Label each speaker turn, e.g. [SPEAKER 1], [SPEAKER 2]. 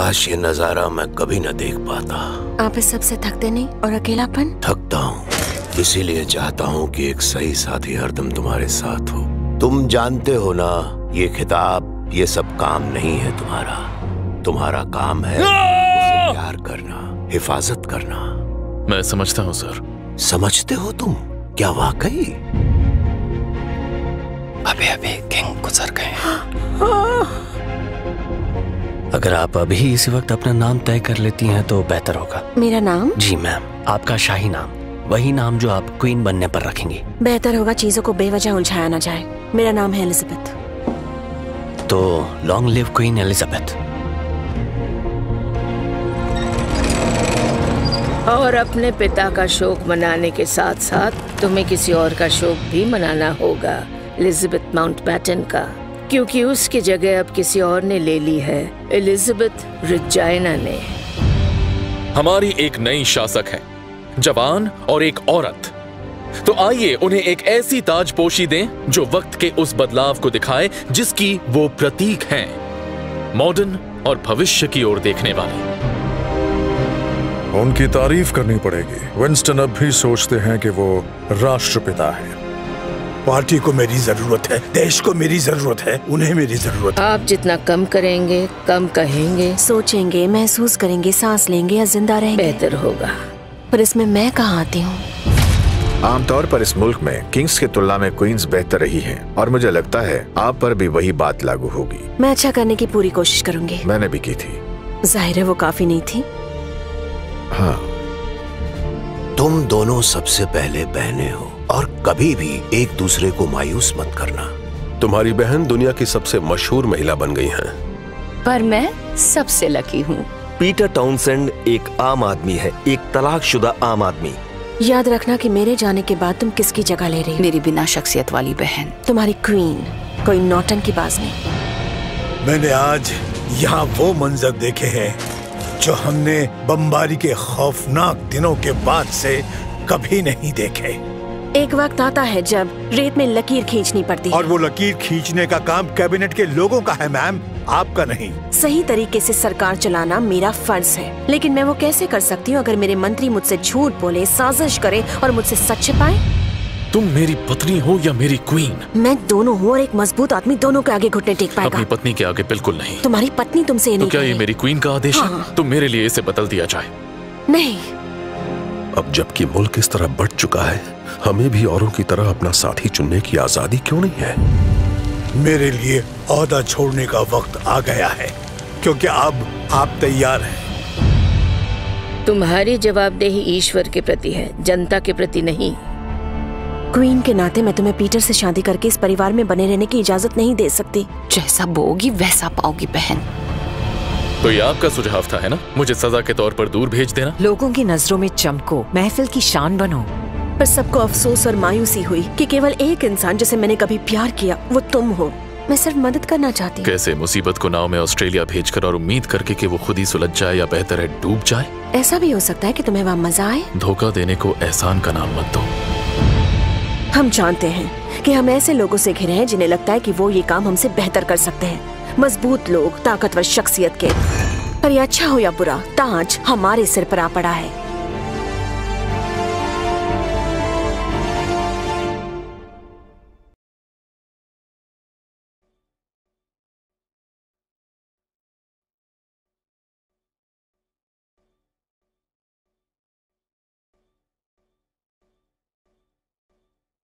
[SPEAKER 1] काश ये नज़ारा मैं कभी न देख पाता।
[SPEAKER 2] आप इस सबसे थकते नहीं और अकेलापन?
[SPEAKER 1] थकता हूँ। इसीलिए चाहता हूँ कि एक सही साथी हरदम तुम्हारे साथ हो। तुम जानते हो ना ये खिताब ये सब काम नहीं है तुम्हारा। तुम्हारा काम है उसे प्यार करना हिफाजत करना।
[SPEAKER 3] मैं समझता हूँ सर।
[SPEAKER 1] समझते हो तुम? क्या वाकई?
[SPEAKER 4] अभी अभी किंग गुजर गए। अगर आप अभी इसी वक्त अपना नाम तय कर लेती हैं तो बेहतर होगा।
[SPEAKER 2] मेरा नाम?
[SPEAKER 4] जी मैम। आपका शाही नाम। वही नाम जो आप क्वीन बनने पर रखेंगी।
[SPEAKER 2] बेहतर होगा चीज़ों को बेवजह उलझाया ना जाए। मेरा नाम है एलिजाबेथ।
[SPEAKER 4] तो लॉन्ग लिव क्वीन एलिजाबेथ
[SPEAKER 5] और अपने पिता का शोक मनाने के साथ साथ तुम्हें किसी और का शोक भी मनाना होगा एलिजाबेथ माउंटबैटन का। क्योंकि उसकी जगह अब किसी और ने ले ली है एलिजाबेथ रिजाइना ने।
[SPEAKER 3] हमारी एक नई शासक है जवान और एक औरत। तो आइए उन्हें एक ऐसी ताजपोशी दें जो वक्त के उस बदलाव को दिखाए जिसकी वो प्रतीक हैं मॉडर्न और भविष्य की ओर देखने वाले।
[SPEAKER 6] उनकी तारीफ़ करनी पड़ेगी। विंस्टन अब भी सोचते हैं कि वो राष्ट्रपिता है।
[SPEAKER 7] पार्टी को मेरी ज़रूरत है देश को मेरी ज़रूरत है उन्हें मेरी ज़रूरत है।
[SPEAKER 5] आप जितना कम करेंगे कम कहेंगे।
[SPEAKER 2] सोचेंगे महसूस करेंगे सांस लेंगे या ज़िंदा रहेंगे।
[SPEAKER 5] बेहतर होगा।
[SPEAKER 2] पर इसमें मैं कहाँ आती हूँ?
[SPEAKER 8] आमतौर पर इस मुल्क में किंग्स की तुलना में क्वींस बेहतर रही हैं और मुझे लगता है आप पर भी वही बात लागू होगी।
[SPEAKER 2] मैं अच्छा करने की पूरी कोशिश करूँगी।
[SPEAKER 8] मैंने भी की थी।
[SPEAKER 2] ज़ाहिर है वो काफ़ी नहीं थी।
[SPEAKER 8] हाँ।
[SPEAKER 1] तुम दोनों सबसे पहले बहने हो और कभी भी एक दूसरे को मायूस मत करना।
[SPEAKER 9] तुम्हारी बहन दुनिया की सबसे मशहूर महिला बन गई हैं।
[SPEAKER 10] पर मैं सबसे लकी हूँ।
[SPEAKER 11] पीटर टाउनसेंड एक आम आदमी है एक तलाकशुदा आम आदमी।
[SPEAKER 2] याद रखना कि मेरे जाने के बाद तुम किसकी जगह ले रही हो?
[SPEAKER 10] मेरी बिना शख्सियत वाली बहन।
[SPEAKER 2] तुम्हारी क्वीन कोई नौटन की बाज नहीं।
[SPEAKER 7] मैंने आज यहाँ वो मंजर देखे हैं जो हमने बमबारी के खौफनाक दिनों के बाद से कभी नहीं देखे।
[SPEAKER 2] एक वक्त आता है जब रेत में लकीर खींचनी पड़ती
[SPEAKER 7] और वो लकीर खींचने का काम कैबिनेट के लोगों का है मैम। आपका नहीं।
[SPEAKER 2] सही तरीके से सरकार चलाना मेरा फ़र्ज़ है। लेकिन मैं वो कैसे कर सकती हूँ अगर मेरे मंत्री मुझसे झूठ बोले साजिश करे और मुझसे सच छिपाए?
[SPEAKER 3] तुम मेरी पत्नी हो या मेरी क्वीन
[SPEAKER 2] मैं दोनों हूँ और एक मज़बूत आदमी दोनों के आगे घुटने टेक पाएगा।
[SPEAKER 3] अपनी पत्नी के आगे बिल्कुल नहीं।
[SPEAKER 2] तुम्हारी पत्नी तुमसे
[SPEAKER 3] तो
[SPEAKER 2] नहीं
[SPEAKER 3] क्या ये मेरी क्वीन का आदेश
[SPEAKER 2] हाँ।
[SPEAKER 3] है। तुम मेरे लिए इसे बदल दिया जाए।
[SPEAKER 2] नहीं।
[SPEAKER 9] अब जबकि मुल्क इस तरह बढ़ चुका है हमें भी औरों की तरह अपना साथी चुनने की आज़ादी क्यों नहीं है?
[SPEAKER 7] मेरे लिए औहदा छोड़ने का वक्त आ गया है क्योंकि अब आप तैयार हैं।
[SPEAKER 5] तुम्हारी जवाबदेही ईश्वर के प्रति है जनता के प्रति नहीं।
[SPEAKER 2] क्वीन के नाते मैं तुम्हें पीटर से शादी करके इस परिवार में बने रहने की इजाज़त नहीं दे सकती।
[SPEAKER 10] जैसा बोगी वैसा पाओगी बहन।
[SPEAKER 3] तो ये आपका सुझाव था है ना? मुझे सजा के तौर पर दूर भेज देना।
[SPEAKER 12] लोगों की नज़रों में चमको महफिल की शान बनो।
[SPEAKER 2] पर सबको अफसोस और मायूसी हुई कि केवल एक इंसान जिसे मैंने कभी प्यार किया वो तुम हो। मैं सिर्फ़ मदद करना चाहती
[SPEAKER 3] कैसे मुसीबत को नाव में ऑस्ट्रेलिया भेजकर और उम्मीद करके कि वो खुद ही सुलझ जाए या बेहतर है डूब जाए?
[SPEAKER 2] ऐसा भी हो सकता है कि तुम्हें वहाँ मज़ा आए।
[SPEAKER 3] धोखा देने को एहसान का नाम मत दो।
[SPEAKER 2] हम जानते हैं कि हम ऐसे लोगों से घिरे हैं जिन्हें लगता है कि वो ये काम हमसे बेहतर कर सकते हैं। मज़बूत लोग, ताकतवर शख्सियत के। पर अच्छा हो या बुरा, ताज हमारे सिर पर आ पड़ा है।